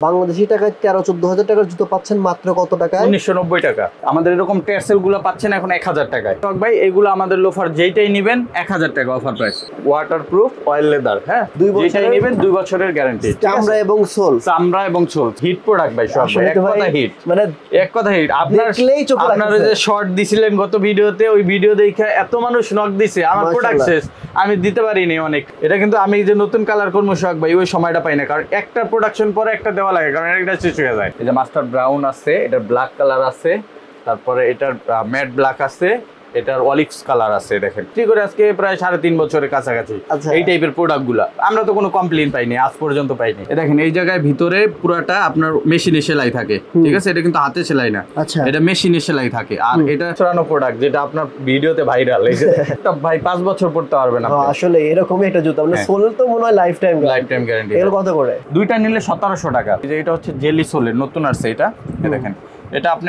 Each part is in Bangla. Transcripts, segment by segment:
বাংলাদেশি টাকায় তেরো চোদ্দ হাজার টাকার জুতো পাচ্ছেন মাত্র কত টাকায়? উনিশশো নব্বই টাকা। আমাদের এরকম টেরসেলগুলো পাচ্ছেন এখন এক হাজার টাকায়। টক ভাই এগুলো আমাদের লোফার যেইটাই নিবেন এক হাজার টাকা offer price water proof oil leather হ্যাঁ? দুই বছরের- নিবেন দুই বছরের গ্যারান্টি চামড়া এবং সোল। চামড়া এবং সোল। হিট প্রোডাক্ট ভাই সব এক কথা হিট মানে এক কথা হিট আপনার আপনার। যে শর্ট দিছিলেন গত ভিডিওতে ওই ভিডিও দেখে এত মানুষ নক দিছে। আমার প্রোডাক্ট শেষ। আমি দিতে পারিনি অনেক। এটা কিন্তু আমি যে নতুন কালার করব শখ ভাই ওই সময়টা পাই না। কারণ একটা প্রোডাকশন পরে একটা দেওয়া লাগে, কারণ একটা শেষ হয়ে যায়। এই যে মাস্টার ব্রাউন আছে, এটা ব্ল্যাক কালার আছে, তারপরে এটার ম্যাট ব্ল্যাক আছে এটার অলিভস কালার আছে দেখেন। ঠিক করে আজকে প্রায় সাড়ে তিন বছরের কাছাকাছি। আচ্ছা। এই টাইপের প্রোডাক্টগুলা। আমরা তো কোনো কমপ্লেন পাইনি আজ পর্যন্ত পাইনি। দেখেন এই জায়গায় ভিতরে পুরাটা আপনার মেশিনে সেলাই থাকে। ঠিক আছে? এটা কিন্তু হাতে সেলাই না। আচ্ছা। এটা মেশিনে সেলাই থাকে। আর এটা ছড়ানো প্রোডাক্ট যেটা আপনার ভিডিওতে ভাইরাল এই যে ভাই পাঁচ বছর পড়তে পারবেন না আসলে এরকমই একটা জুতো। মানে হ্যাঁ। সোল তো মনে হয় life time life time guarantee এর কত করে? দুইটা নিলে সতেরোশো টাকা। এই যে এটা হচ্ছে জেলি সোলের নতুন আসছে এটা। দেখেন। এটা আপনি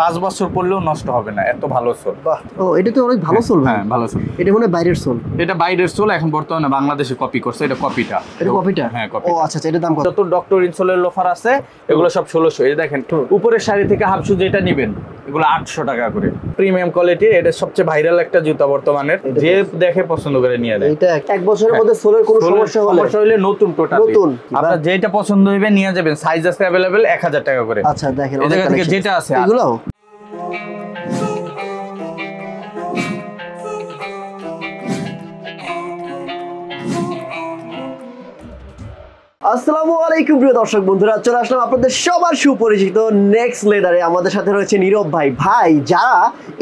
পাঁচ বছর পড়লেও নষ্ট হবে না এত ভালো সোল ও এটা তো অনেক ভালো সোল হ্যাঁ ভালো সোল এটা মনে হয় বাইরের সোল এটা বাইরের সোল এখন বর্তমানে বাংলাদেশে কপি করছে এটা কপিটা এটা কপিটা হ্যাঁ ও আচ্ছা আচ্ছা এটার দাম কত? যত ডক্টর ইনসোলের লোফার আছে এগুলো সব ষোলোশো। এই দেখেন উপরের শাড়ি থেকে হাফ শু যেটা নিবেন এগুলো আটশো টাকা করে। প্রিমিয়াম কোয়ালিটির এটা সবচেয়ে ভাইরাল একটা জুতা বর্তমানের। যে দেখে পছন্দ করে নিয়ে নেয়। এইটা এক বছরের মধ্যে সোলের কোনো সমস্যা হলে। সমস্যা হলে নতুন টোটাল। নতুন। আপনার যেটা পছন্দ হইবে নিয়ে যাবেন। সাইজ আছে এক হাজার টাকা করে। আচ্ছা দেখেন এই জায়গা থেকে যেটা আছে এগুলো আসসালামু আলাইকুম প্রিয় দর্শক বন্ধুরা, চলে আসলাম আপনাদের সবার সুপরিচিত নেক্সট লেদারে আমাদের সাথে রয়েছে নীরব ভাই। ভাই, যারা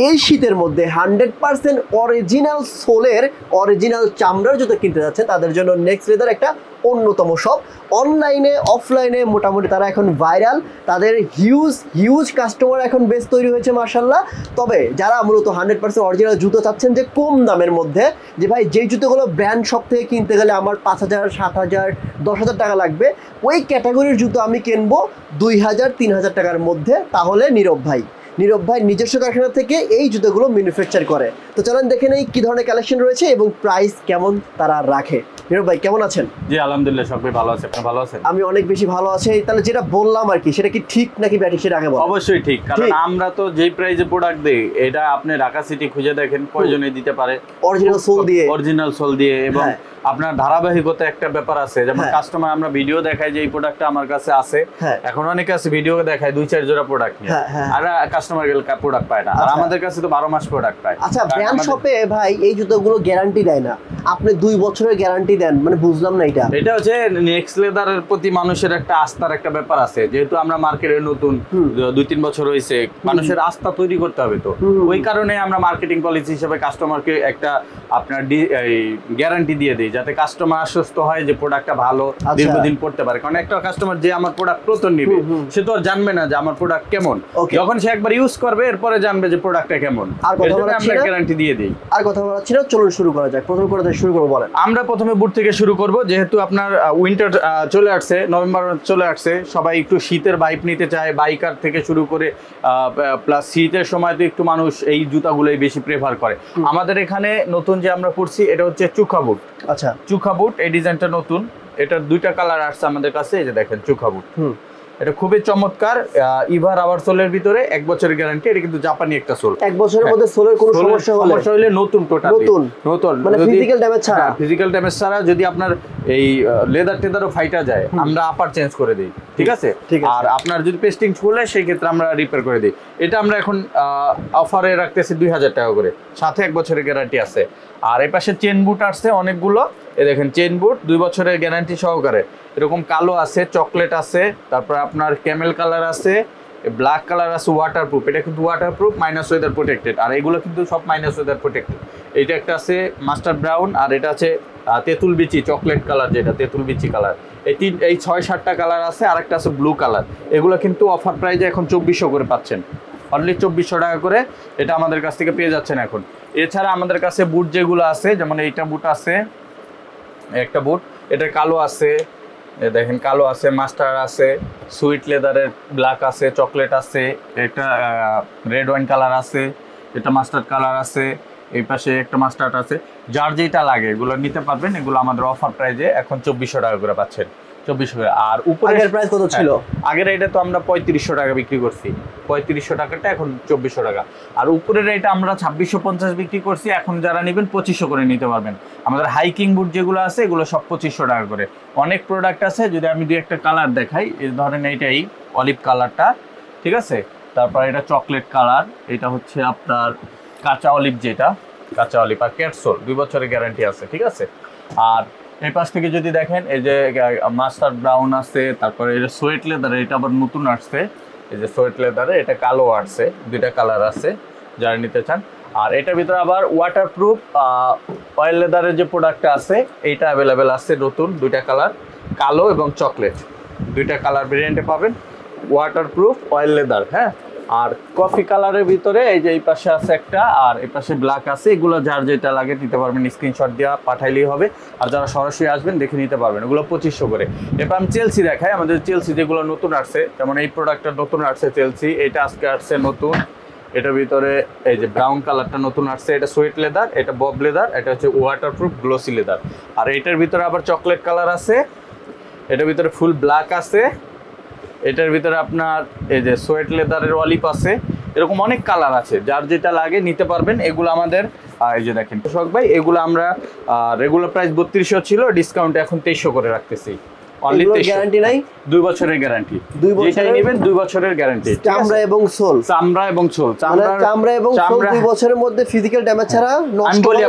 এই শীতের মধ্যে হান্ড্রেড পার্সেন্ট অরিজিনাল সোলের অরিজিনাল চামড়ার জুতো কিনতে যাচ্ছে, তাদের জন্য নেক্সট লেদার একটা অন্যতম সব। অনলাইনে, অফলাইনে মোটামুটি তারা এখন ভাইরাল তাদের হিউজ হিউজ কাস্টমার এখন বেশ তৈরি হয়েছে মার্শাল্লাহ তবে যারা মূলত হান্ড্রেড পার্সেন্ট অরিজিনাল জুতো চাচ্ছেন যে কম দামের মধ্যে, যে ভাই যেই জুতোগুলো ব্র্যান্ড শপ থেকে কিনতে গেলে আমার পাঁচ হাজার, সাত হাজার, দশ হাজার টাকা লাগবে, ওই ক্যাটাগরির জুতো আমি কিনবো দুই হাজার, তিন হাজার টাকার মধ্যে। তাহলে নীরব ভাই নীরব ভাই নিজস্ব কারখানা থেকে এই জুতোগুলো ম্যানুফ্যাকচার করে। তো চলেন দেখে নেই কী ধরনের কালেকশন রয়েছে এবং প্রাইস কেমন তারা রাখে। নীরব ভাই কেমন আছেন? জি আলহামদুলিল্লাহ সবাই ভালো আছে আপনি ভালো আছেন? আমি অনেক বেশি ভালো আছি। তাহলে যেটা বললাম আর কি সেটা কি ঠিক নাকি ব্যাটিং সেটা আগে বল অবশ্যই ঠিক কারণ আমরা তো যেই প্রাইজে প্রোডাক্ট দেই এটা আপনি ঢাকা সিটি খুঁজে দেখেন কয়জনে দিতে পারে? অরিজিনাল সোল দিয়ে। অরিজিনাল সোল দিয়ে এবং হ্যাঁ। আপনার ধারাবাহিকতা একটা ব্যাপার আছে। যেমন হ্যাঁ। কাস্টমার আমরা ভিডিও দেখাই যে এই প্রোডাক্টটা আমার কাছে আছে। হ্যাঁ। এখন অনেকে আছে ভিডিও দেখায় দুই চার জোড়া প্রোডাক্ট নিয়ে। হ্যাঁ, হ্যাঁ। আর কাস্টমার গেলে প্রোডাক্ট পায় না। আর আচ্ছা। আমাদের কাছে তো বারো মাস প্রোডাক্ট পায়। আচ্ছা ব্র্যান্ড শপে ভাই এই জুতোগুলো গ্যারান্টি দেয় না। আপনি দুই বছরের গ্যারান্টি দেন মানে বুঝলাম না এটা। এটা হচ্ছে নেক্সট লেদারের প্রতি মানুষের একটা আস্থার একটা ব্যাপার আছে। যেহেতু আমরা মার্কেটে নতুন। দুই তিন বছর হয়েছে মানুষের আস্থা তৈরি করতে হবে তো। ওই কারণে আমরা মার্কেটিং পলিসি হিসেবে কাস্টমারকে একটা আপনার গ্যারান্টি দিয়ে দিই যাতে কাস্টমার আশ্বস্ত হয় যে প্রোডাক্টটা ভালো আচ্ছা। দীর্ঘদিন পড়তে পারে। কারণ একটা কাস্টমার যে আমার প্রোডাক্ট প্রথম নিবে। সে তো আর জানবে না যে আমার প্রোডাক্ট কেমন. যখন সে একবার ইউজ করবে এরপরে জানবে যে প্রোডাক্টটা কেমন। আর কথা আমরা গ্যারান্টি দিয়ে দিই। আর কথা বলাচ্ছি না চলুন শুরু করা যাক। প্রথম করে শুরু করব বলেন। আমরা প্রথমে বুট থেকে শুরু করব। যেহেতু আপনার উইন্টার চলে আসছে নভেম্বর চলে আসছে সবাই একটু শীতের বাইক নিতে চায়। বাইকার থেকে শুরু করে প্লাস শীতের সময় তো একটু মানুষ এই জুতাগুলোই বেশি প্রেফার করে। আমাদের এখানে নতুন যে আমরা পড়ছি এটা হচ্ছে চুখা বুট আচ্ছা। চুখা বুট এই ডিজাইনটা নতুন। এটার দুইটা কালার আসছে আমাদের কাছে এই যে দেখেন চুখা বুট। হুম। এটা খুবই চমৎকার ইভার আবার সোলের ভিতরে এক বছরের গ্যারান্টি এটা কিন্তু জাপানি একটা সোল। এক বছরের মধ্যে সোলের কোনো সমস্যা হলে? সমস্যা হলে নতুন টোটাল নতুন? নতুন মানে physical damage ছাড়া? হ্যাঁ, ফিজিক্যাল ড্যামেজ ছাড়া যদি আপনার এই লেদার টেদারও ফাইটা যায় আমরা আপার চেঞ্জ করে দিই ঠিক আছে। আর আপনার যদি পেস্টিং ছুলে সেই ক্ষেত্রে আমরা রিপেয়ার করে দিই। এটা আমরা এখন অফারে রাখতেছি দুই হাজার টাকা করে। সাথে এক বছরের গ্যারান্টি আছে। আর এই পাশে চেন বুট আসছে অনেকগুলো। এ দেখেন চেন বুট দুই বছরের গ্যারান্টি সহকারে। এরকম কালো আছে, চকলেট আছে, তারপর আপনার ক্যামেল কালার আছে ব্ল্যাক কালার আছে ওয়াটার প্রুফ এটা কিন্তু water proof minus weather protected আর এগুলো কিন্তু সব মাইনাস ওয়েদার প্রোটেক্টেড এটা একটা আছে মাস্টার ব্রাউন, আর এটা আছে তেঁতুল বিচি, চকলেট কালার যেটা, তেঁতুল বিচি কালার। এই তিন, এই ছয়, সাতটা কালার আছে আর একটা আছে ব্লু কালার। এগুলো কিন্তু অফার প্রাইজে এখন চব্বিশশো করে পাচ্ছেন। অনলি চব্বিশশো টাকা করে, এটা আমাদের কাছ থেকে পেয়ে যাচ্ছেন এখন। এছাড়া আমাদের কাছে বুট যেগুলো আছে, যেমন এইটা বুট আছে, একটা বুট, এটা কালো আছে দেখেন, কালো আছে মাস্টার আছে, সুইট লেদারের ব্ল্যাক আছে, চকলেট আছে, এটা রেড ওয়াইন কালার আছে, এটা মাস্টার্ড কালার আছে, এই পাশে একটা মাস্টার্ড আছে। যার যেটা লাগে, এগুলো নিতে পারবেন, এগুলো আমাদের অফার প্রাইজে এখন চব্বিশশো টাকা করে পাচ্ছেন। চব্বিশশো করে আর উপরে আগের প্রাইস কত ছিল? আগের এটা তো আমরা পঁয়ত্রিশশো টাকা বিক্রি করছি। পঁয়ত্রিশশো টাকাটা এখন চব্বিশশো টাকা। আর উপরের এটা আমরা ছাব্বিশশো পঞ্চাশ বিক্রি করছি। এখন যারা নেবেন পঁচিশশো করে নিতে পারবেন। আমাদের হাইকিং বুট যেগুলো আছে এগুলো সব পঁচিশশো টাকা করে। অনেক প্রোডাক্ট আছে যদি আমি দুই একটা কালার দেখাই এই ধরেন এইটাই অলিভ কালারটা ঠিক আছে? তারপর এটা চকলেট কালার এটা হচ্ছে আপনার কাঁচা অলিভ যেটা কাঁচা অলিভ আর ক্যাটসোল দুই বছরের গ্যারান্টি আছে ঠিক আছে? আর এই পাশ থেকে যদি দেখেন, এই যে মাস্টার ব্রাউন আছে তারপরে যে সোয়েট লেদার এটা আবার নতুন আসছে, এই যে সোয়েট লেদারে এটা কালো আসছে, দুইটা কালার আছে যারা নিতে চান। আর এটার ভিতরে আবার ওয়াটার প্রুফ অয়েল লেদারের যে প্রোডাক্টটা আছে, এইটা অ্যাভেলেবেল আছে নতুন, দুইটা কালার, কালো এবং চকলেট দুইটা কালার ভেরিয়েন্টে পাবেন ওয়াটার প্রুফ অয়েল লেদার হ্যাঁ? আর কফি কালারের ভিতরে এই যে এই পাশে আছে একটা, আর এই পাশে ব্ল্যাক আছে, এগুলো যার যেটা লাগে দিতে পারবেন স্ক্রিনশট দেওয়া পাঠাইলেই হবে। আর যারা সরাসরি আসবেন, দেখে নিতে পারবেন, এগুলো পঁচিশশো করে। এরপর আমি চেলসি দেখাই, আমাদের চেলসি যেগুলো নতুন আসছে, যেমন এই প্রোডাক্টটা নতুন আসছে চেলসি এটা আজকে আসছে নতুন। এটার ভিতরে এই যে ব্রাউন কালারটা নতুন আসছে, এটা সোয়েট লেদার এটা বব লেদার এটা হচ্ছে ওয়াটারপ্রুফ গ্লোসি লেদার আর এটার ভিতরে আবার চকলেট কালার আছে, এটার ভিতরে ফুল ব্ল্যাক আছে। এটার ভিতরে আপনার এই যে সোয়েট লেদারের অলিপ আছে এরকম অনেক কালার আছে যার যেটা লাগে নিতে পারবেন এগুলো আমাদের এই যে দেখেন শখ ভাই এগুলো আমরা রেগুলার প্রাইস বত্রিশশো ছিল ডিসকাউন্ট এখন তেইশশো করে রাখতেছি। অনলি গ্যারান্টি নাই? দুই বছরের গ্যারান্টি দুই বছরের- নেবেন দুই বছরের গ্যারান্টি চামড়া এবং সোল চামড়া এবং ছোল মানে চামড়া এবং সোল দুই বছরের মধ্যে ফিজিক্যাল ড্যামেজ ছাড়া নষ্ট হয়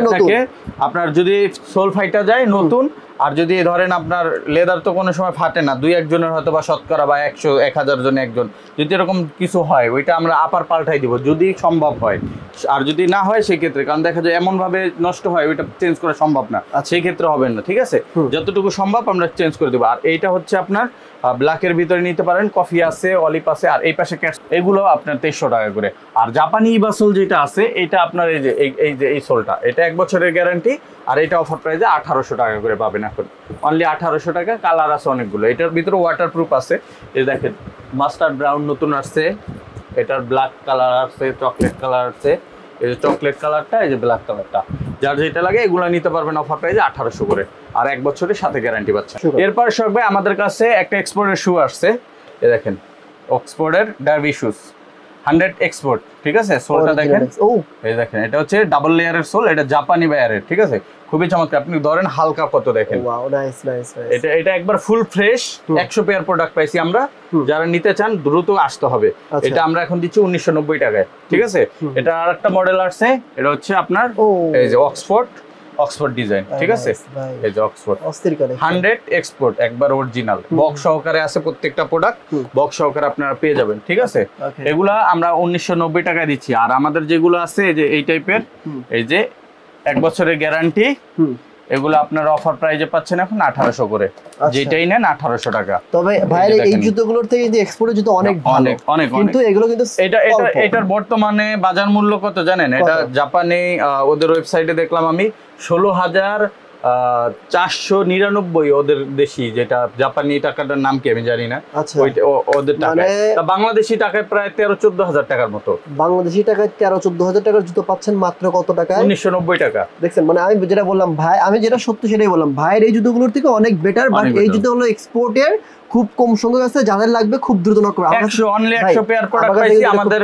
আপনার যদি সোল ফাইটা যায় নতুন আর যদি ধরেন আপনার লেদার তো কোনো সময় ফাটে না দুই একজনের হয়তো বা শতকরা বা একশো এক হাজার জন একজন। যদি এরকম কিছু হয় ওইটা আমরা আপার পাল্টাই দিব যদি সম্ভব হয়। আর যদি না হয় সেক্ষেত্রে কারণ দেখা যায় এমনভাবে নষ্ট হয় ওইটা চেঞ্জ করা সম্ভব না। সেই ক্ষেত্রে হবে না ঠিক আছে? যতটুকু সম্ভব আমরা চেঞ্জ করে দেবো। আর এইটা হচ্ছে আপনার ব্ল্যাকের ভিতরে নিতে পারেন। কফি আছে অলিপ আছে, আর এই পাশে ক্যাশ এগুলো আপনার তেইশশো টাকা করে। আর জাপানি ইবাসোল যেটা আছে, এটা আপনার এই যে, এই- যে, এই সোলটা এটা এক বছরের গ্যারান্টি আর এটা অফার প্রাইসে আঠারোশো টাকা করে পাবেন এখন। অনলি আঠারোশো টাকা কালার আছে অনেকগুলো। এটার ভিতরে ওয়াটার প্রুফ আছে। এই দেখেন মাস্টার্ড ব্রাউন নতুন আসছে। এটার ব্ল্যাক কালার আছে চকলেট কালার আছে। এই যে চকলেট কালারটা এই যে ব্ল্যাক কালারটা যার যেটা লাগে এগুলো নিতে পারবেন অফার প্রাইসে আঠারোশো করে। আর এক বছরের সাথে গ্যারান্টি পাচ্ছেন। এরপর শখ ভাই আমাদের কাছে একটা এক্সপোর্টের শু আসছে। এ দেখেন অক্সফোর্ডের ডার্বি শুজ হান্ড্রেড এক্সপোর্ট ঠিক আছে? সোলটা দেখেন। এই দেখেন এটা হচ্ছে ডাবল লেয়ারের সোল এটা জাপানি বায়ারের ঠিক আছে? খুবই চমৎকার আপনি ধরেন হালকা কত দেখেন। এটা এটা একবার ফুল ফ্রেশ একশো পেয়ার প্রোডাক্ট পাইছি আমরা। যারা নিতে চান দ্রুত আসতে হবে। আচ্ছা। এটা আমরা এখন দিচ্ছি উনিশশো নব্বই টাকায় ঠিক আছে? এটা আর একটা মডেল আসছে এটা হচ্ছে আপনার এই যে অক্সফোর্ড। অক্সফোর্ড ডিজাইন ঠিক আছে? এই যে অক্সফোর্ড হান্ড্রেড এক্সপোর্ট একবার অরিজিনাল বক্স সহকারে আছে প্রত্যেকটা প্রোডাক্ট বক্স সহকারে আপনারা পেয়ে যাবেন ঠিক আছে? এগুলা আমরা উনিশশো নব্বই টাকায় দিচ্ছি। আর আমাদের যেগুলো আছে এই যে এই টাইপের এই যে এক বছরের গ্যারান্টি এগুলো আপনার অফার প্রাইজে পাচ্ছেন এখন আঠারোশো করে। আচ্ছা। যেটাই নেন আঠারোশো টাকা। তবে ভাই এই জুতোগুলোর থেকে কিন্তু এক্সপোর্টের জুতো অনেক অনেক অনেক কিন্তু এগুলো কিন্তু এটা এটা এটার বর্তমানে বাজার মূল্য কত জানেন? এটা? জাপানে ওদের ওয়েবসাইটে দেখলাম আমি ষোলো হাজার চারশো নিরানব্বই ওদের দেশি যেটা জাপানি টাকাটার নাম কি আমি জানি না। আচ্ছা। ওদের টাকায় মানে- বাংলাদেশি টাকায় প্রায় তেরো চোদ্দ হাজার টাকার মতো। বাংলাদেশি টাকায় তেরো চোদ্দ হাজার টাকার জুতো পাচ্ছেন মাত্র কত টাকা উনিশশো নব্বই টাকা। দেখছেন মানে আমি যেটা বললাম ভাই আমি যেটা সত্য সেটাই বললাম ভাইয়ের এই জুতোগুলোর থেকে অনেক বেটার বাট এই। জুতোগুলো এক্সপোর্টের খুব কম সংখ্যক আছে যাদের লাগবে খুব দ্রুত নক করো। আমার একশো অনলি ভাই, একশো পেয়ার প্রোডাক্ট পাইছি আমাদের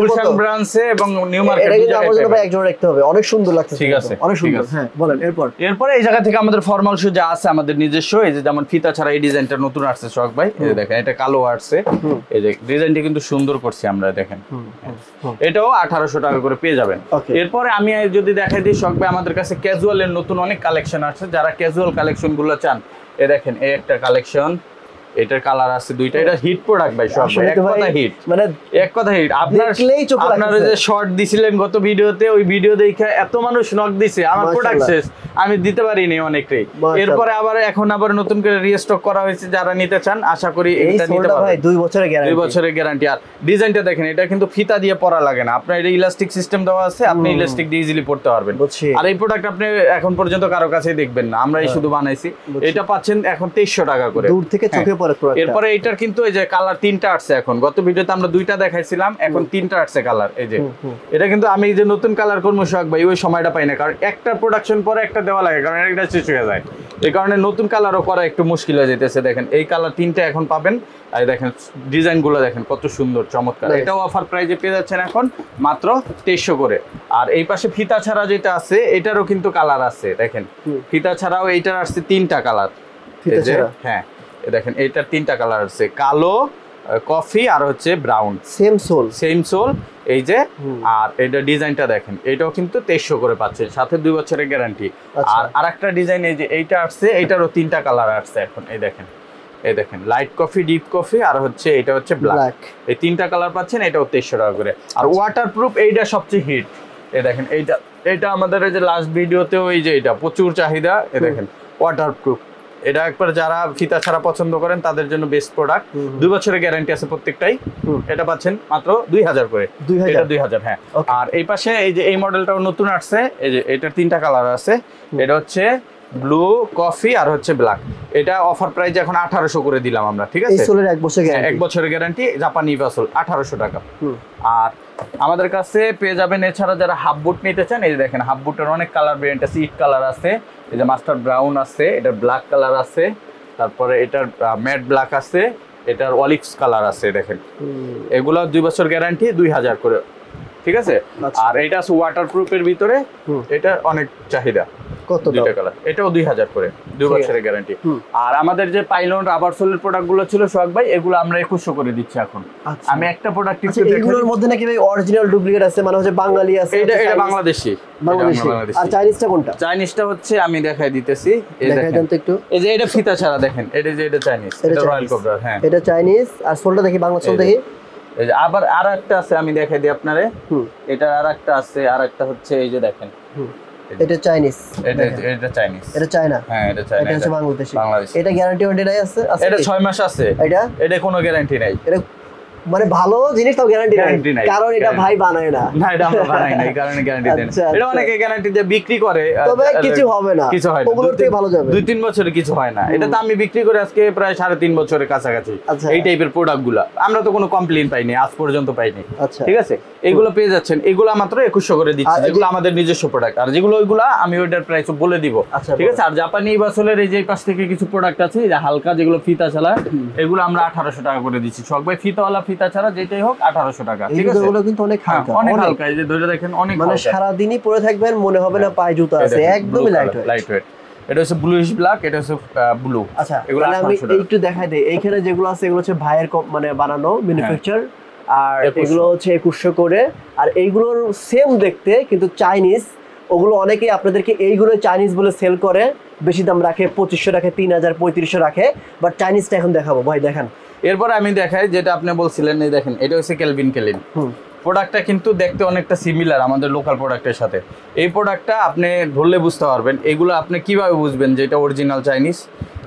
গুলশান ব্রাঞ্চে এবং নিউ এটা মার্কেট আমার জন্য ভাই একজন রাখতে হবে অনেক সুন্দর লাগছে ঠিক আছে, অনেক সুন্দর। হ্যাঁ বলেন এরপর। এরপরে এই জায়গা থেকে আমাদের ফর্মাল শু যা আছে আমাদের নিজস্ব এই যে যেমন ফিতা ছাড়া এই ডিজাইনটা নতুন আসছে শখ ভাই এই দেখেন এটা কালো আসছে। এই যে ডিজাইনটা কিন্তু সুন্দর করছি আমরা দেখেন। এটাও আঠারোশো টাকা করে পেয়ে যাবেন। এরপরে আমি যদি দেখাই দিই শখ ভাই আমাদের কাছে ক্যাজুয়ালের নতুন অনেক কালেকশন আছে যারা ক্যাজুয়াল কালেকশনগুলো চান এ দেখেন এই একটা কালেকশন এটার কালার আছে দুইটা এটা হিট প্রোডাক্ট ভাই সব এক কথা হিট মানে এক কথা হিট আপনার আপনার যে শর্ট দিছিলেন গত ভিডিওতে ওই ভিডিও দেখে এত মানুষ নক দিছে আমার প্রোডাক্ট শেষ। আমি দিতে পারিনি মাশাআল্লাহ। এরপরে আবার এখন আবার নতুন করে রিস্টক করা হয়েছে যারা নিতে চান আশা করি এটা নিতে ভাই পারবেন। দুই বছরের দুই গ্যারান্টি বছরের গ্যারান্টি আর ডিজাইনটা দেখেন এটা কিন্তু ফিতা দিয়ে পরা লাগে না। আপনার এটা ইলাস্টিক সিস্টেম দেওয়া আছে আপনি ইলাস্টিক দিয়ে ইজিলি পড়তে পারবেন। আর এই প্রোডাক্ট আপনি এখন পর্যন্ত কারও কাছেই দেখবেন না। আমরাই হ্যাঁ। শুধু বানাইছি। এটা পাচ্ছেন এখন তেইশশো টাকা করে। দূর থেকে হ্যাঁ, চোখে পড়ে। এরপরে এইটার কিন্তু এই যে কালার তিনটা আসছে এখন। গত ভিডিওতে আমরা দুইটা দেখাইছিলাম এখন তিনটা আসছে কালার এই যে। এটা কিন্তু আমি যে নতুন কালার করব সোহাগ ভাই ওই সময়টা পাই না কারণ একটা প্রোডাকশন পরে একটা দেওয়া লাগে কারণ একটা শেষ হয়ে যায়। এই কারণে নতুন কালারও করা একটু মুশকিল হয়ে যেতেছে দেখেন। এই কালার তিনটা এখন পাবেন আর দেখেন ডিজাইনগুলো দেখেন কত সুন্দর চমৎকার। এটাও অফার প্রাইজে পেয়ে যাচ্ছেন এখন মাত্র তেইশশো করে। আর এই পাশে ফিতা ছাড়া যেটা আছে এটারও কিন্তু কালার আছে দেখেন। ফিতা ছাড়াও এইটার আসছে তিনটা কালার? হ্যাঁ। দেখেন এইটার তিনটা কালার আছে কালো কফি আর হচ্ছে brown same sole same sole এই যে আর এটা ডিজাইনটা দেখেন এটাও কিন্তু তেইশশো করে পাচ্ছে সাথে দুই বছরের গ্যারান্টি আচ্ছা। আর আরেকটা ডিজাইন এই যে এইটা আসছে এইটারও তিনটা কালার আসছে এখন এই দেখেন এই দেখেন লাইট কফি ডিপ কফি আর হচ্ছে এটা হচ্ছে ব্ল্যাক এই তিনটা কালার পাচ্ছেন এটাও তেইশশো টাকা করে। আর ওয়াটার প্রুফ এইটা সবচেয়ে হিট এই দেখেন এইটা এটা আমাদের এই যে লাস্ট ভিডিওতেও এই যে এটা প্রচুর চাহিদা এ দেখেন ওয়াটার প্রুফ এটা একবার যারা ফিতা ছাড়া পছন্দ করেন তাদের জন্য বেস্ট প্রোডাক্ট দুই বছরের গ্যারান্টি আছে প্রত্যেকটাই। এটা পাচ্ছেন মাত্র দুই হাজার করে। দুই হাজার। দুই হাজার হ্যাঁ। আর এই পাশে এই যে এই মডেলটাও নতুন আসছে এই যে এটার তিনটা কালার আছে। এটা হচ্ছে ব্লু কফি আর হচ্ছে ব্ল্যাক এটা অফার প্রাইস এখন আঠারোশো করে দিলাম আমরা ঠিক আছে? সোলের এক বছর এক বছরের গ্যারান্টি জাপানি বাসল আঠারোশো টাকা। আর আমাদের কাছে পেয়ে যাবেন এছাড়া যারা হাফ বুট নিতে চান এই দেখেন হাফ বুটের অনেক কালার ভেরিয়েন্ট আছে ইট কালার আছে। এই যে মাস্টার ব্রাউন আছে এটার ব্ল্যাক কালার আছে তারপরে এটার ম্যাট ব্ল্যাক আছে এটার অলিভস কালার আছে দেখেন। এগুলো দুই বছর গ্যারান্টি দুই হাজার করে। ঠিক আছে? আচ্ছা। আর এটা আছে ওয়াটার প্রুফের ভিতরে এটা অনেক চাহিদা। কত দুইটা কালার এটাও দুই হাজার করে দুই বছরের গ্যারান্টি আর আমাদের যে পাইলন রাবার সোলের প্রোডাক্ট ছিল সোহাগ ভাই এগুলো আমরা একুশশো করে দিচ্ছি এখন। আচ্ছা। আমি একটা প্রোডাক্ট আচ্ছা এইগুলোর মধ্যে নাকি ভাই অরিজিনাল ডুপ্লিকেট আছে মানে হচ্ছে বাঙালি আছে এটা এটা বাংলাদেশি। আর চাইনিজটা কোনটা? চাইনিজটা হচ্ছে আমি দেখাই দিতেছি। এই দেখেন। তো একটু। এই যে এটা ফিতা ছাড়া দেখেন। এটা যে এটা চাইনিজ এটা এটা রয়্যাল কোবরা হ্যাঁ। এটা চাইনিজ আর সোলটা দেখি বাংলা সোল দেখি। আবার আর একটা আছে আমি দেখাই দিই আপনারে। হুম। এটা আর একটা আছে আর একটা হচ্ছে এই যে দেখেন। এটা চাইনিজ। এটা এটা চাইনিজ। এটা চায়না। হ্যাঁ এটা এটা হচ্ছে বাংলাদেশি। বাংলাদেশ। এটা গ্যারান্টি ওয়ারেন্টি আছে আছে এটা কি? ছয় মাস আছে। এটা? এটা কোনো গ্যারান্টি নাই। এটা মানে ভালো জিনিস তাও গ্যারান্টি নাই। কারণ এটা ভাই বানায় না। না এটা আমরা বানাই না এই কারণে গ্যারান্টি দেন এটা আচ্ছা। অনেকে গ্যারান্টি দিয়ে বিক্রি করে তবে কিছু হবে না। কিছু হয় না। ওগুলোর থেকে ভালো যাবে। দুই তিন বছরে কিছু হয় না। এটা তো আমি বিক্রি করে আজকে প্রায় সাড়ে তিন বছরের কাছাকাছি। আচ্ছা। এই টাইপের প্রোডাক্টগুলা। আমরা তো কোনো কমপ্লেন পাইনি আজ পর্যন্ত পাইনি। আচ্ছা। ঠিক আছে? এগুলো পেয়ে যাচ্ছেন। এগুলো মাত্র একুশশো করে দিচ্ছি যেগুলো আমাদের নিজস্ব প্রোডাক্ট আর যেগুলো ওইগুলা আমি ওইটার প্রাইস বলে দিব। আচ্ছা, ঠিক আছে? আর জাপানি বাসলের এই যে পাশ থেকে কিছু প্রোডাক্ট আছে যে হালকা যেগুলো ফিতা ছাড়া এগুলো আমরা আঠারোশো টাকা করে দিচ্ছি। সব ভাই ফিতাওয়ালা ফিতা ছাড়া যেটাই হোক আঠারোশো টাকা ঠিক আছে? কিন্তু অনেক হ্যাঁ, হালকা অনেক। হালকা এই যে ধরে দেখেন অনেক মানে সারাদিনই পরে থাকবেন মনে হবে না পায়ে জুতো আছে একদমই লাইট লাইট ওয়েট এটা হচ্ছে ব্লুইশ ব্ল্যাক এটা হচ্ছে ব্লু আচ্ছা এগুলো আমি একটু দেখাই দেই। এইখানে যেগুলো আছে এগুলো হচ্ছে ভাইয়ের মানে বানানো ম্যানুফ্যাকচার আর এগুলো হচ্ছে একুশশো করে। আর এইগুলোর সেম দেখতে কিন্তু চাইনিজ ওগুলো অনেকেই আপনাদেরকে এইগুলো চাইনিজ বলে সেল করে। বেশি দাম রাখে পঁচিশশো রাখে তিন হাজার পঁয়ত্রিশশো রাখে। বাট চাইনিজটা এখন দেখাবো। ভাই দেখান এরপর আমি দেখাই যেটা আপনি বলছিলেন এই দেখেন এটা হচ্ছে কেলভিন কেলিন হুম। প্রোডাক্টটা কিন্তু দেখতে অনেকটা সিমিলার আমাদের লোকাল প্রোডাক্টের সাথে। এই প্রোডাক্টটা আপনি ধরলে বুঝতে পারবেন এগুলো আপনি কীভাবে বুঝবেন যে এটা অরিজিনাল চাইনিজ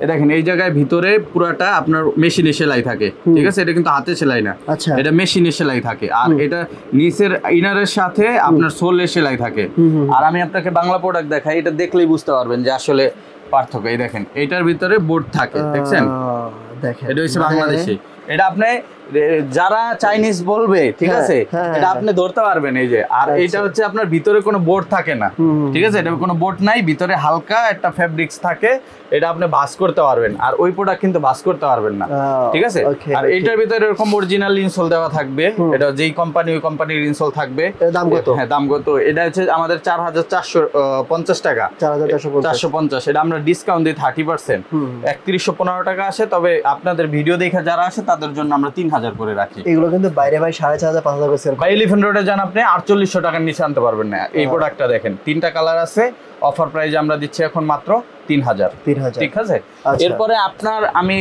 এ দেখেন এই জায়গায় ভিতরে পুরাটা আপনার মেশিনে সেলাই থাকে ঠিক আছে? এটা কিন্তু হাতে সেলাই না। আচ্ছা। এটা মেশিনে সেলাই থাকে। আর এটা নিচের ইনারের সাথে আপনার সোলের সেলাই থাকে। আর আমি আপনাকে বাংলা প্রোডাক্ট দেখাই এটা দেখলেই বুঝতে পারবেন যে আসলে পার্থক্য। এই দেখেন এটার ভিতরে বোর্ড থাকে দেখছেন? দেখেন। এটা হচ্ছে বাংলাদেশে। এটা আপনি যারা চাইনিজ বলবে ঠিক হ্যাঁ, আছে হ্যাঁ, এটা হ্যাঁ। আপনি ধরতে পারবেন এই যে। আর আচ্ছা। এটা হচ্ছে আপনার ভিতরে কোনো বোর্ড থাকে না ঠিক আছে? এটা কোনো বোর্ড নাই ভিতরে হালকা একটা ফেব্রিক্স থাকে এটা আপনি ভাস করতে পারবেন। আর ওই প্রোডাক্ট কিন্তু ভাস করতে পারবেন না ঠিক আছে? আর এটার ভিতরে এরকম অরিজিনাল ইনসোল দেওয়া থাকবে এটা যেই কোম্পানি ওই কোম্পানির ইনসোল থাকবে। দাম কত? হ্যাঁ দাম কত? এটা হচ্ছে আমাদের চার হাজার চারশো পঞ্চাশ টাকা। চারশো পঞ্চাশ। এটা আমরা ডিসকাউন্ট দিই থার্টি পার্সেন্ট। একত্রিশশো পনেরো টাকা আসে তবে আপনাদের ভিডিও দেখে যারা আসে তাদের জন্য আমরা তিন হাজার করে রাখি। এগুলো কিন্তু বাইরে ভাই সাড়ে চার হাজার পাঁচ হাজার করে সেল বা এলিফেন্ট রোডে যান আপনি আটচল্লিশশো টাকার নিচে আনতে পারবেন না। এই প্রোডাক্টটা দেখেন তিনটা কালার আছে অফার প্রাইস আমরা দিচ্ছি এখন মাত্র তিন হাজার। তিন হাজার। ঠিক আছে? আচ্ছা। এরপরে আপনার আমি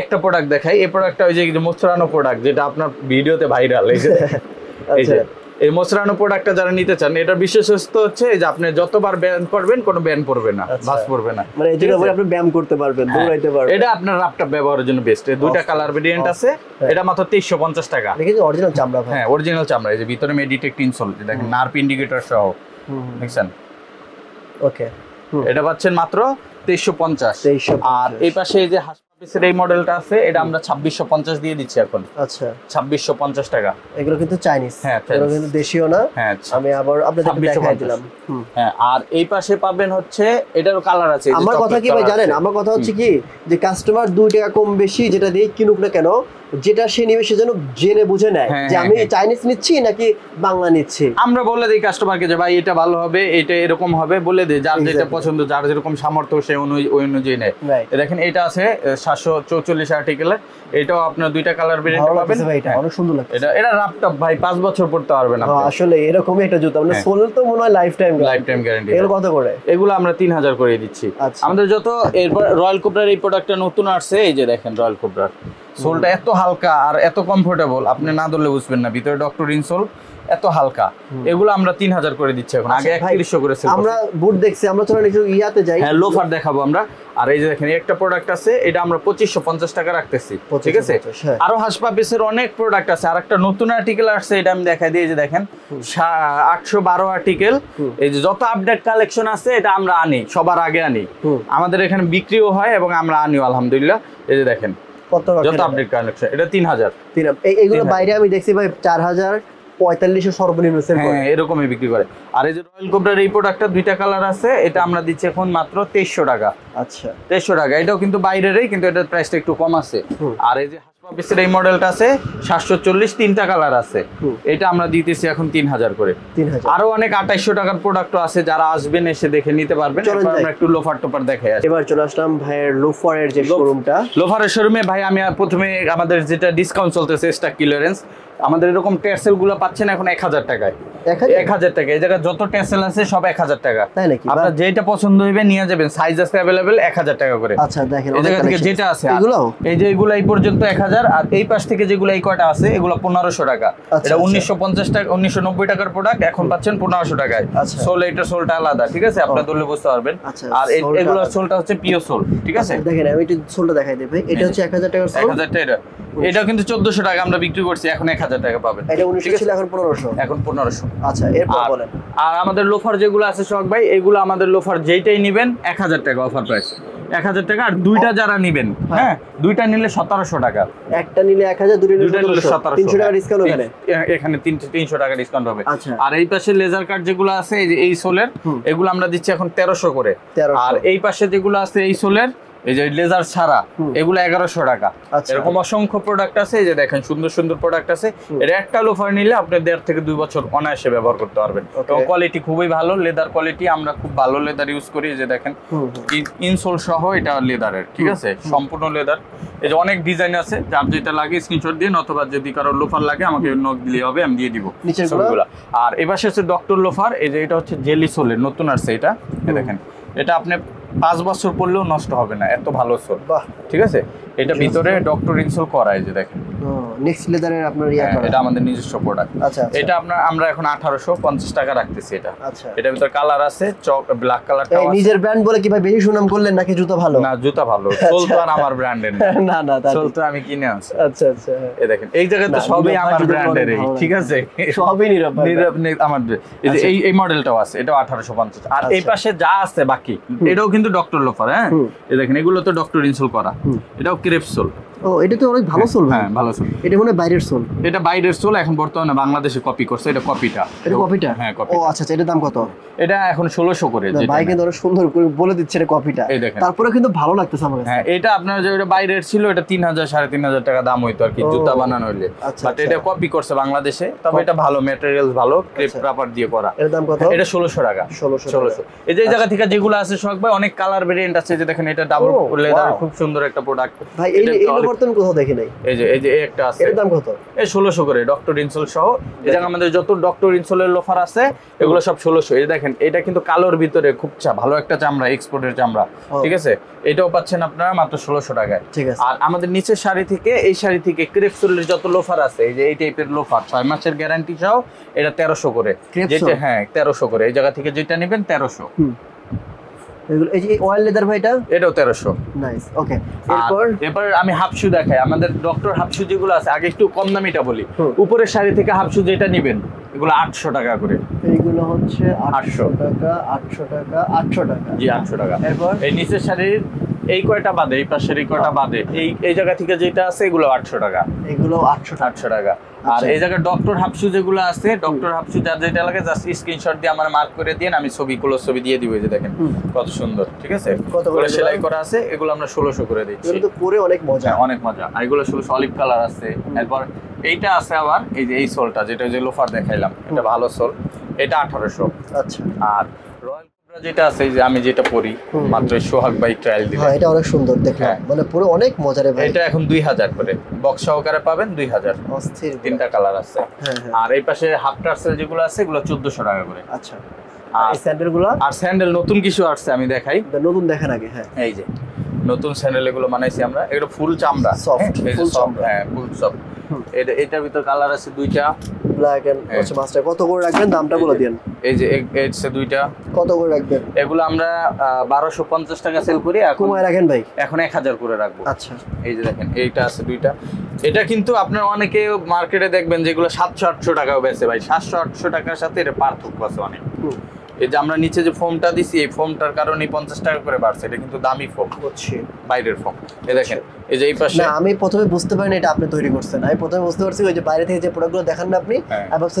একটা প্রোডাক্ট দেখাই এই প্রোডাক্টটা ওই যে মোচরানো প্রোডাক্ট যেটা আপনার ভিডিওতে ভাইরাল এই যে। এই যে আচ্ছা। এই মোচরানো প্রোডাক্টটা যারা নিতে চান এটার বিশেষত্ব হচ্ছে যে আপনি যতবার ব্যান করবেন কোনো ব্যান পড়বে না আচ্ছা। ভাস পড়বে না। মানে এই ঠিক জন্য আপনি ব্যায়াম করতে পারবেন হ্যাঁ, দৌড়াইতে পারবেন। এটা আপনার ল্যাপটপ ব্যবহারের জন্য বেস্ট দুইটা কালার ভেরিয়েন্ট আছে হ্যাঁ। এটা মাত্র তেইশশো পঞ্চাশ টাকা। দেখেছি অরিজিনাল চামড়া হ্যাঁ অরিজিনাল চামড়া এই যে ভিতরে মেডিটেক ইনসোল দেখেন নার্ভ ইন্ডিকেটর সহ দেখছেন? ওকে এটা পাচ্ছেন মাত্র তেইশশো পঞ্চাশ। 2350 আর এই পাশে এই যে পিসের এই মডেলটা আছে এটা আমরা ছাব্বিশশো পঞ্চাশ দিয়ে দিচ্ছি এখন। আচ্ছা। ছাব্বিশশো পঞ্চাশ টাকা। এগুলো কিন্তু চাইনিজ হ্যাঁ, এগুলো কিন্তু দেশীয় না। হ্যাঁ আমি আবার আপনাদের দেখাই দিলাম। হ্যাঁ আর এই পাশে পাবেন হচ্ছে এটারও কালার আছে আমার কথা কি ভাই জানেন? আমার কথা হচ্ছে কি? যে কাস্টমার দুই টাকা কম বেশি যেটা দিয়ে কিনুক না কেন যেটা সে নিবে সে যেন জেনে বুঝে নেয় হ্যাঁ, যে হ্যাঁ, আমি হ্যাঁ। চাইনিজ নিচ্ছি নাকি বাংলা নিচ্ছি? আমরা বলে দিই কাস্টমারকে যে ভাই এটা ভালো হবে এটা এরকম হবে। বলে দিই যার যেটা পছন্দ যার যেরকম সামর্থ্য সে অনুযায়ী ওই অনুযায়ী নেয়। দেখেন এটা আছে সাতশো চৌচল্লিশ আর্টিকেলের এটাও আপনার দুইটা কালার ভেরিয়েন্ট পাবেন। হ্যাঁ। অনেক সুন্দর লাগছে এটা এটা রাপটপ ভাই পাঁচ বছর পড়তে পারবেন হ্যাঁ, আপনি। আসলে এরকমই একটা জুতা। মানে হ্যাঁ। সোল তো মনে হয় life time life time guarantee এগুলো কত করে? এগুলো আমরা তিন হাজার করে দিচ্ছি। আচ্ছা। আমাদের যত এরপর রয়্যাল কোবরার এই প্রোডাক্টটা নতুন আসছে এই যে দেখেন রয়্যাল কোবরার সোলটা এত হালকা আর এত কমফোর্টেবল আপনি না ধরলে বুঝবেন না ভিতরে ডক্টর ইনসোল এত হালকা। এগুলো আমরা তিন হাজার করে দিচ্ছি এখন আগে আচ্ছা, একত্রিশশো করে আমরা বুট দেখছি আমরা চলেন একটু ইয়াতে যাই। হ্যাঁ লোফার দেখাবো আমরা। আর এই যে দেখেন একটা প্রোডাক্ট আছে এটা আমরা পঁচিশশো পঞ্চাশ টাকা রাখতেছি ঠিক আছে? 2550, হ্যাঁ। আরও হাসপাপিসের অনেক প্রোডাক্ট আছে আর একটা নতুন আর্টিকেল আসছে এটা আমি দেখাই দিই এই যে দেখেন আটশো বারো আর্টিকেল এই যে যত আপডেট কালেকশন আছে এটা আমরা আনি সবার আগে আনি। আমাদের এখানে বিক্রিও হয় এবং আমরা আনিও আলহামদুলিল্লাহ। এই যে দেখেন কত যত আপডেট কালেকশন এটা তিন হাজার। তিন এই- এইগুলো বাইরে আমি দেখছি ভাই চার হাজার পঁয়তাল্লিশে সর্বনিম্ন সেল করে। হ্যাঁ এরকমই বিক্রি করে। আর এই যে রয়্যাল কোবরার এই প্রোডাক্টটা দুইটা কালার আছে এটা আমরা দিচ্ছি এখন মাত্র তেইশশো টাকা। আচ্ছা। তেইশশো টাকা। এটাও কিন্তু বাইরেরই কিন্তু এটার প্রাইসটা একটু কম আছে। আর এই যে হাসপাপিসের এই মডেলটা আছে সাতশো চল্লিশ তিনটা কালার আছে। এটা আমরা দিতেছি এখন তিন হাজার করে আরও অনেক আঠাইশশো টাকার প্রোডাক্টও আছে যারা আসবেন এসে দেখে নিতে পারবেন। আমরা একটু লোফার টোপার দেখে আসি। এবার চলে আসলাম ভাইয়ের লোফারের যে শোরুমটা লোফারের শোরুমে ভাই আমি প্রথমে আমাদের যেটা ডিসকাউন্ট চলতেছে স্টাক ক্লিয়ারেন্স আমাদের এরকম টেসেলগুলো পাচ্ছেন এখন এক হাজার টাকায়। এক হাজার? টাকা। এই জায়গায় যত টেসেল আছে সব এক হাজার টাকা। আপনার যেটা পছন্দ হইবে নিয়ে যাবেন। সাইজ আছে অ্যাভেলেবেল এক হাজার টাকা করে। আচ্ছা দেখেন এই জায়গা থেকে যেটা আছে এই যে এগুলো এই পর্যন্ত এক হাজার আর এই পাশ থেকে যেগুলো এই কয়টা আছে এগুলো পনেরোশো টাকা। আচ্ছা, এটা আচ্ছা। উনিশশো পঞ্চাশ টাকা উনিশশো নব্বই টাকার প্রোডাক্ট এখন পাচ্ছেন পনেরোশো টাকায়। আচ্ছা। সোল এটা সোলটা আলাদা ঠিক আছে? আপনার। ধরলে বুঝতে পারবেন। আচ্ছা, আর এগুলো সোলটা হচ্ছে পিও সোল ঠিক আছে? দেখেন আমি একটু সোলটা দেখাই দেব ভাই। এটা হচ্ছে এক হাজার টাকার এক হাজার টাকা এটা কিন্তু চোদ্দশো টাকা আমরা বিক্রি করছি এখন এক হাজার টাকা পাবেন। এটা উনিশশো ছিল এখন পনেরোশো। এখন পনেরোশো। আচ্ছা এরপর আর- বলেন। আর আমাদের লোফার যেগুলো আছে শখ ভাই এগুলো আমাদের লোফার যেইটাই নিবেন এক হাজার টাকা অফার প্রাইস এক হাজার টাকা আর দুইটা যারা নিবেন হ্যাঁ। দুইটা নিলে সতেরোশো টাকা। একটা নিলে এক হাজার দুইটা নিলে সতেরোশো। তিনশো টাকা ডিসকাউন্ট ওখানে? এখানে তিনশো টাকা ডিসকাউন্ট হবে। আচ্ছা। আর এই পাশে লেজার কার্ড যেগুলো আছে এই সোলের এগুলো আমরা দিচ্ছি এখন তেরোশো করে। আর এই পাশে যেগুলো আছে এই সোলের এই যে লেজার ছাড়া। এগুলো এগারোশো টাকা। আচ্ছা। এরকম অসংখ্য প্রোডাক্ট আছে এই যে দেখেন সুন্দর সুন্দর প্রোডাক্ট আছে। এর একটা লোফার নিলে আপনি দেড় থেকে দুই বছর অনায়াসে ব্যবহার করতে পারবেন। এবং কোয়ালিটি খুবই ভালো লেদার কোয়ালিটি আমরা খুব ভালো লেদার ইউজ করি যে দেখেন। ইনসোল সহ এটা লেদারের ঠিক আছে? সম্পূর্ণ লেদার এই যে অনেক ডিজাইন আছে যার যেটা লাগে স্ক্রিনশট দিন অথবা যদি কারও লোফার লাগে আমাকে নক দিলে হবে আমি দিয়ে দিব আর এবার হচ্ছে ডক্টর লোফার এই যে এটা হচ্ছে জেলি সোলের নতুন আসছে এটা। দেখেন। এটা আপনি পাঁচ বছর পড়লেও নষ্ট হবে না এত ভালো সোল বাহ। ঠিক আছে? এটা ভিতরে ডক্টর ইনসোল করা এই যে দেখেন। নেক্সট লেদারের আপনার ইয়া হ্যাঁ, করা। এটা আমাদের নিজস্ব প্রোডাক্ট আচ্ছা আচ্ছা। এটা আপনার আমরা এখন আঠারোশো পঞ্চাশ টাকা রাখতেছি এটা। আচ্ছা। এটার ভিতর কালার আছে চক ব্ল্যাক কালারটা এই নিজের ব্র্যান্ড বলে কি ভাই বেশি সুনাম করলেন নাকি জুতো ভালো? না জুতা ভালো। সোল তো আর আমার ব্র্যান্ডের না না সোল তো আমি কিনে আনছি। আচ্ছা আচ্ছা। এই দেখেন এই জায়গাতে সবই আমার ব্র্যান্ডের ভালো। ঠিক আছে? সবই নীরব। নীরব আমার এই আচ্ছা। এই এই মডেলটাও আছে এটাও আঠারোশো পঞ্চাশ। আর এই আচ্ছা। পাশে যা আছে বাকি এটাও কিন্তু ডক্টর লোফার হ্যাঁ। এই দেখেন এগুলো তো ডক্টর ইনসোল করা। এটাও ক্রেপ সোল ও এটা তো অনেক ভালো সোল হ্যাঁ ভালো সোল এটা মনে বাইরের সোল এটা বাইরের সোল এখন বর্তমানে বাংলাদেশে কপি করছে এটা কপিটা এটা কপিটা হ্যাঁ ও আচ্ছা আচ্ছা এটার দাম কত? এটা এখন ষোলোশো করে ভাই। কিন্তু অনেক সুন্দর করে বলে দিচ্ছে এটা কপিটা এই দেখেন। তারপরে কিন্তু ভালো লাগতেছে আমার হ্যাঁ এটা আপনার যে ওটা বাইরের ছিল এটা তিন হাজার সাড়ে তিন হাজার টাকা দাম হইতো আর কি জুতা বানানো হইলে। আচ্ছা, বাট আচ্ছা। এটা কপি করছে বাংলাদেশে তবে এটা ভালো ম্যাটেরিয়ালস ভালো ক্রেপ আচ্ছা। রাবার দিয়ে করা। এর দাম কত? এটা ষোলোশো টাকা। 1600 টাকা। ষোলোশো। এই যে জায়গা থেকে যেগুলো আছে শখ ভাই অনেক কালার ভেরিয়েন্ট আছে যে দেখেন এটা ডাবল লেদার খুব সুন্দর একটা প্রোডাক্ট ভাই এই এই বর্তমান কোথাও দেখি নাই। এই যে এই যে একটা আছে। এর দাম কত? এই ষোলোশো করে ডক্টর ইনসোল সহ। এই জায়গা আমাদের যত ডক্টর ইনসোলের লোফার আছে এগুলো সব ষোলোশো। এই দেখেন এটা কিন্তু কালোর ভিতরে খুব ভালো একটা চামড়া এক্সপোর্টের চামড়া। ঠিক আছে? এটাও পাচ্ছেন আপনারা মাত্র ষোলোশো টাকায়। ঠিক আছে। আর আমাদের নিচের শাড়ি থেকে এই শাড়ি থেকে ক্রেপসোলের যত লোফার আছে এই যে এই টাইপের লোফার ছয় মাসের গ্যারান্টি সহ এটা তেরোশো করে। Crepes যেটা হ্যাঁ তেরোশো করে। এই জায়গা থেকে যেটা নেবেন তেরোশো। হুম। এগুলো এই যে অয়েল লেদার ভাইটা এটাও তেরোশো। নাইস ওকে এরপর? এরপর আমি হাফ শু দেখাই। আমাদের ডক্টর হাফ শু যেগুলো আছে আগে একটু কম দামিটা বলি। উপরের শাড়ি থেকে হাফ শু যেটা নেবেন এগুলো আটশো টাকা করে। এইগুলো হচ্ছে আটশো। 800 টাকা আটশো টাকা আটশো টাকা। জি আটশো টাকা। এরপর? এই নিচের শাড়ির এই কয়টা বাদে? এই পাশের এই কয়টা বাদে? এই এই জায়গা থেকে যেটা আছে এগুলো আটশো টাকা। এগুলো আটশো আটশো টাকা। আর আচ্ছা। এই জায়গায় ডক্টর হাফসু যেগুলো আছে ডক্টর হাফসু যার যেটা লাগে জাস্ট স্ক্রিনশট দিয়ে আমার মার্ক করে দিন আমি ছবিগুলো ছবি দিয়ে দিব এই যে দেখেন। কত সুন্দর ঠিক আছে? কত করে সেলাই করা আছে এগুলো আমরা ষোলোশো করে দিচ্ছি। কিন্তু পরে অনেক মজা। হ্যাঁ, অনেক মজা। আর এগুলো শুধু অলিভ কালার আছে। এরপর এইটা আছে আবার এই যে এই সোলটা যেটা যে লোফার দেখাইলাম। এটা ভালো সোল। এটা আঠারোশো। আচ্ছা। আর রয়্যাল যেটা আছে যে আমি যেটা পড়ি মাত্র সোহাগ ভাই ট্রায়াল দিলাম হ্যাঁ এটা অনেক সুন্দর দেখলাম। হ্যাঁ। মানে পুরো অনেক মজার ভাই। এটা এখন দুই হাজার করে। বক্স সহকারে পাবেন দুই হাজার। অস্থির তিনটা কালার আছে। হ্যাঁ হ্যাঁ। আর এই পাশে হাফ টার্সেল যেগুলো আছে এগুলো চোদ্দশো টাকা করে। আচ্ছা। আর এই স্যান্ডেলগুলো? আর স্যান্ডেল নতুন কিছু আসছে আমি দেখাই। নতুন দেখেন আগে হ্যাঁ। এই যে। নতুন স্যান্ডেল এগুলো বানাইছি আমরা। এগুলো ফুল চামড়া। Soft, হ্যাঁ, এই যে full soft, চামড়া। হ্যাঁ ফুল সফট এটা এটার ভিতর কালার আছে দুইটা। ব্ল্যাক এন্ড হ্যাঁ। হচ্ছে মাস্টার কত করে রাখবেন? দামটা বলে দিন। এই যে দুইটা। কত করে রাখবেন? এগুলো আমরা বারোশো পঞ্চাশ টাকা সেল করি এখন কমায় রাখেন ভাই। এখন এক হাজার করে রাখব। আচ্ছা। এই যে দেখেন এইটা আছে দুইটা। এটা কিন্তু আপনার অনেকে মার্কেটে দেখবেন যেগুলো সাতশো আটশো টাকাও বেচে ভাই। সাতশো আটশো টাকার সাথে এটা পার্থক্য আছে অনেক। এই যে আমরা নিচে যে ফোমটা দিছি এই ফোমটার কারণে পঞ্চাশ টাকা করে বাড়ছে। এটা কিন্তু দামি ফোম। হচ্ছে। বাইরের ফোম। এ দেখেন এই যে এই পাশে না আমি প্রথমে বুঝতে পারিনি এটা আপনি তৈরি করছেন আমি প্রথমে বুঝতে পারছি ওই যে বাইরে থেকে যে প্রোডাক্টগুলো দেখান না আপনি হ্যাঁ। আমি ভাবছি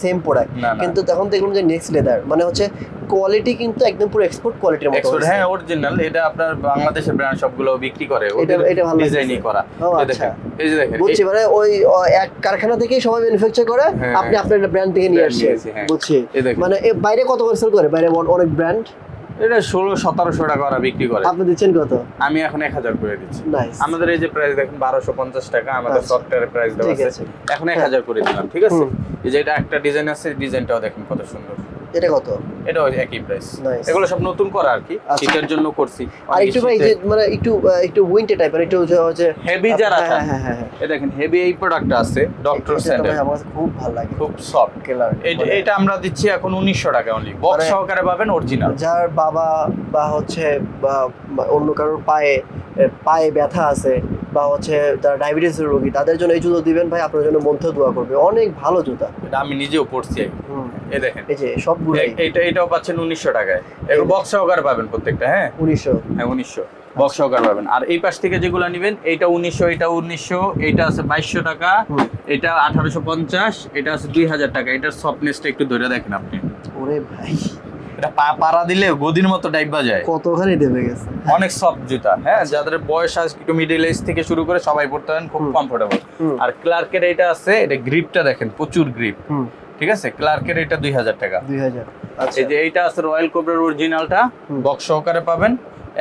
সেম প্রোডাক্ট। কিন্তু তখন দেখলাম যে নেক্সট লেদার মানে হচ্ছে কোয়ালিটি কিন্তু একদম পুরো এক্সপোর্ট কোয়ালিটির মতো হয়েছে। হ্যাঁ অরিজিনাল এটা আপনার বাংলাদেশের ব্র্যান্ড সবগুলো বিক্রি করে এটা- এটা ভালো ডিজাইনই করা এই আচ্ছা। দেখেন এই যে দেখেন বুঝছি মানে ওই এক কারখানা থেকেই সবাই ম্যানুফ্যাকচার করে হ্যাঁ, আপনি হ্যাঁ। আপনার ব্র্যান্ড থেকে নিয়ে আসছেন। বুঝছি মানে বাইরে কত করে সেল করে বাইরে অনেক ব্র্যান্ড এটা ষোলো সতেরোশো টাকা ওরা বিক্রি করে। আপনি দিচ্ছেন কত? আমি এখন এক হাজার করে দিচ্ছি। আমাদের এই যে প্রাইস দেখেন বারোশো পঞ্চাশ টাকা আমাদের সফটওয়্যার সফটওয়্যারের প্রাইস দেওয়া আছে। আছে। এখন এক হ্যাঁ। হাজার করে দিলাম ঠিক আছে? এই যে এটা একটা ডিজাইন আছে ডিজাইনটাও দেখেন কত সুন্দর। এটা কত? এটাও একই প্রাইস. এগুলো সব নতুন করা আর কি আচ্ছা। শীতের জন্য করছি। আর একটু ভাই যে মানে একটু একটু উইন্টার টাইপের একটু হচ্ছে হেভি যারা হ্যাঁ, হ্যাঁ হ্যাঁ হ্যাঁ। এই দেখেন হেভি এই প্রোডাক্টটা আছে ডক্টর এটা স্যান্ডেল আমার খুব ভালো লাগে। খুব সফট কেলার এটা আমরা দিচ্ছি এখন উনিশশো টাকা অনলি বক্স মানে- সহকারে পাবেন অরিজিনাল যার বাবা বা হচ্ছে অন্য কারোর পায়ে পায়ে ব্যথা আছে বা হচ্ছে যারা ডায়াবেটিসের রোগী তাদের জন্য এই জুতো দিবেন ভাই আপনার জন্য মন্ত্র দোয়া করবে। অনেক ভালো জুতা। এটা আমি নিজেও পড়ছি হুম, এই দেখেন। এই যে সবগুলোই। এ- এইটা এটাও পাচ্ছেন উনিশশো টাকায়। এগুলো বক্স সহকারে পাবেন প্রত্যেকটা হ্যাঁ? উনিশশো। হ্যাঁ উনিশশো। বক্স সহকারে পাবেন। আর এই পাশ থেকে যেগুলো নেবেন এইটা উনিশশো এটা উনিশশো এইটা আছে বাইশশো টাকা এটা আঠারোশো পঞ্চাশ এটা আছে দুই হাজার টাকা। এটার সফটনেসটা একটু ধরে দেখেন আপনি। ওরে ভাই। এটা পা পাড়া দিলে গদির মতো ডাইবা যায়। কতখানি দেবে গেছে? অনেক সফট জুতা হ্যাঁ? যাদের বয়স আজ একটু মিডিল এজ থেকে শুরু করে সবাই পড়তে পারেন খুব কমফোর্টেবল আর ক্লার্কের এটা আছে এটা গ্রিপটা দেখেন প্রচুর গ্রিপ ঠিক আছে? ক্লার্কের এটা দুই হাজার টাকা। দুই হাজার। আচ্ছা এই যে এইটা আছে রয়্যাল কোবরার অরিজিনালটা বক্স সহকারে পাবেন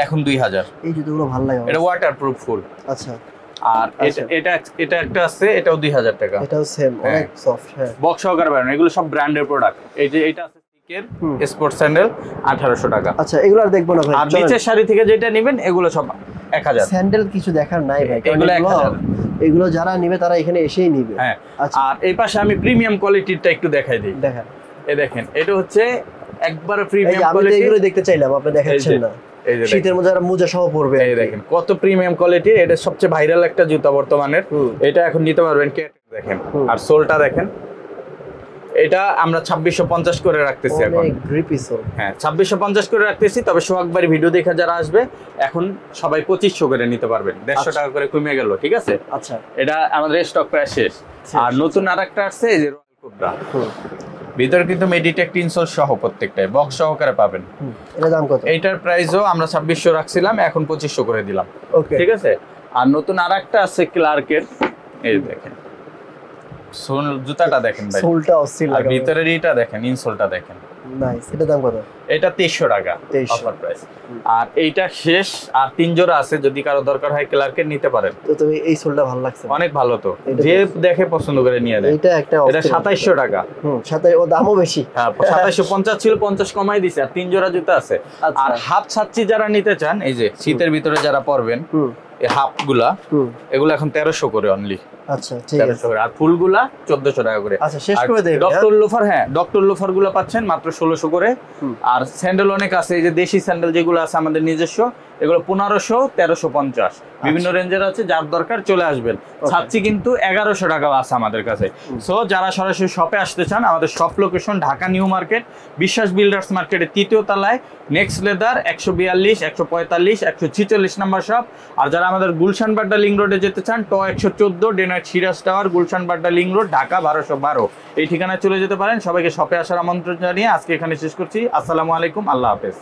এখন দুই হাজার। এই জুতোগুলো ভালো লাগে এটা ওয়াটার প্রুফ ফুল আচ্ছা। আর আচ্ছা। এটা এটা এটা একটা আছে এটাও দুই হাজার টাকা। এটাও সেম হ্যাঁ। অনেক সফট হ্যাঁ। বক্স সহকারে পাবেন এগুলো সব ব্র্যান্ডের প্রোডাক্ট এই যে এটা আছে। স্পোর্টস স্যান্ডেল আঠারোশো টাকা। আচ্ছা এগুলো আর দেখব না ভাই আর নিচের শাড়ি থেকে যেটা নেবেন এগুলো সব এক হাজার। স্যান্ডেল কিছু দেখার নাই ভাই এগুলো এক এগুলো যারা নিবে তারা এখানে এসেই নিবে। হ্যাঁ আচ্ছা। আর এই পাশে আমি প্রিমিয়াম কোয়ালিটিরটা একটু দেখাই দিই। দেখেন। এই দেখেন এটা হচ্ছে একবারে প্রিমিয়াম কোয়ালিটি এগুলো দেখতে চাইলাম আপনি দেখাচ্ছেন না। শীতের মধ্যে যারা মোজা সহ পড়বে এই দেখেন কত প্রিমিয়াম কোয়ালিটির এটা সবচেয়ে ভাইরাল একটা জুতা বর্তমানের। এটা এখন নিতে পারবেন কে দেখেন। আর সোলটা দেখেন। এটা আমরা ছাব্বিশশো পঞ্চাশ করে রাখতেছি এখন। হ্যাঁ ছাব্বিশশো পঞ্চাশ করে রাখতেছি তবে সোহাগবাড়ি ভিডিও দেখে যারা আসবে এখন সবাই পঁচিশশো করে নিতে পারবেন। দেড়শো আচ্ছা। টাকা করে কমে গেল ঠিক আছে? আচ্ছা। এটা আমাদের স্টক প্রায় শেষ। আর নতুন আর একটা আসছে এই যে ভিতরে কিন্তু মেডিটেক ইনসোল সহ প্রত্যেকটাই বক্স সহকারে পাবেন। দাম কত? এইটার প্রাইসও আমরা ছাব্বিশশো রাখছিলাম এখন পঁচিশশো করে দিলাম। ঠিক আছে? আর নতুন আর একটা আছে ক্লার্কের এই দেখেন। সোল জুতাটা দেখেন ভাই। সোলটা অস্থির আর ভিতরের এইটা দেখেন ইনসোলটা দেখেন। নাইস এটা দাম কত? এটা তেইশশো টাকা অফার প্রাইস আর এইটা শেষ আর তিন জোড়া আছে যদি কারও দরকার হয় ক্লার্কের নিতে পারেন। তো তুমি এই সোলটা ভালো লাগছে। অনেক ভালো তো। যে দেখে। পছন্দ করে নিয়ে নেয়। এটা একটা এটা সাতাইশশো টাকা। হুম ও দামও বেশি। হ্যাঁ সাতাইশশো পঞ্চাশ ছিল পঞ্চাশ কমাই দিছে আর তিন জোড়া জুতা আছে। আচ্ছা। আর হাফ ছাচ্ছি যারা নিতে চান এই যে শীতের ভিতরে যারা পরবেন এই হাফগুলা এগুলো এখন তেরোশো করে অনলি আচ্ছা ঠিক আছে। করে। আর ফুলগুলা চোদ্দশো টাকা করে। আচ্ছা শেষ করে দেবে ডক্টর লোফার হ্যাঁ ডক্টর লোফারগুলো পাচ্ছেন মাত্র ষোলোশো করে। হুম। আর স্যান্ডেল অনেক আছে এই যে দেশি স্যান্ডেল যেগুলো আছে আমাদের নিজস্ব এগুলো পনেরোশো তেরোশো পঞ্চাশ। বিভিন্ন রেঞ্জের আছে যার দরকার চলে আসবেন। ছাচ্ছি কিন্তু এগারোশো টাকা আছে আমাদের কাছে। সো যারা সরাসরি শপে আসতে চান আমাদের shop location Dhaka new market Biswas builders মার্কেটের তৃতীয় তলায় নেক্সট লেদার একশো বিয়াল্লিশ একশো পঁয়তাল্লিশ একশো ছিচল্লিশ নাম্বার শপ আর যারা আমাদের গুলশান বাড্ডা লিং রোডে যেতে চান ট একশো চোদ্দ ডেনার Siraj tower Gulshan Badda link road Dhaka বারোশো বারো। এই ঠিকানায় চলে যেতে পারেন। সবাইকে শপে আসার আমন্ত্রণ জানিয়ে আজকে এখানে শেষ করছি। আসসালামু আলাইকুম আল্লাহ হাফেজ।